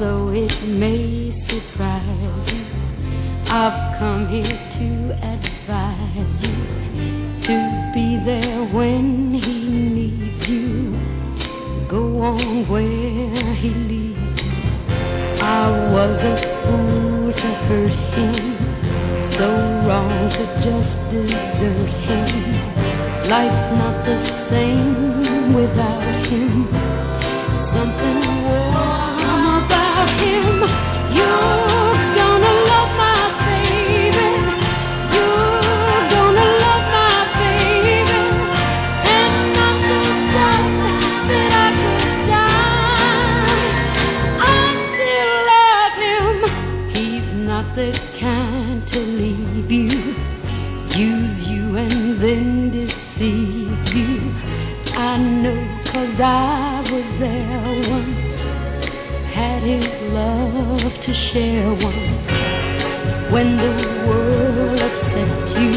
although it may surprise you. I've come here to advise you to be there when he needs you. Go on where he leads you. I was a fool to hurt him, so wrong to just desert him. Life's not the same without him. Something the kind to leave you, use you and then deceive you. I know cause I was there once, had his love to share once. When the world upsets you,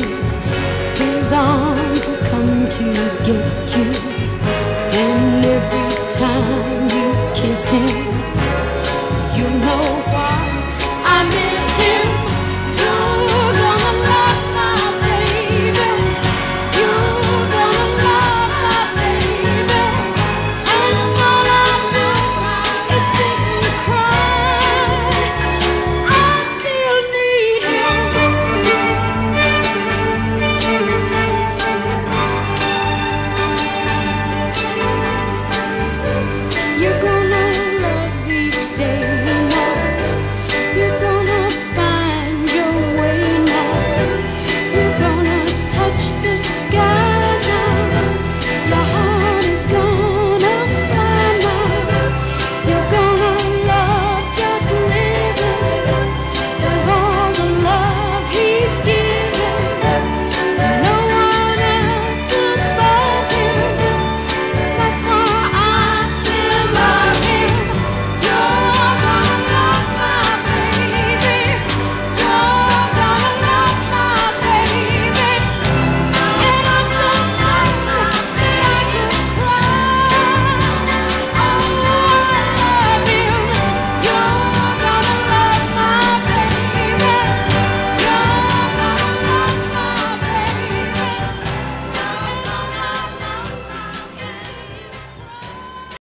his arms will come to get you. And every time you kiss him,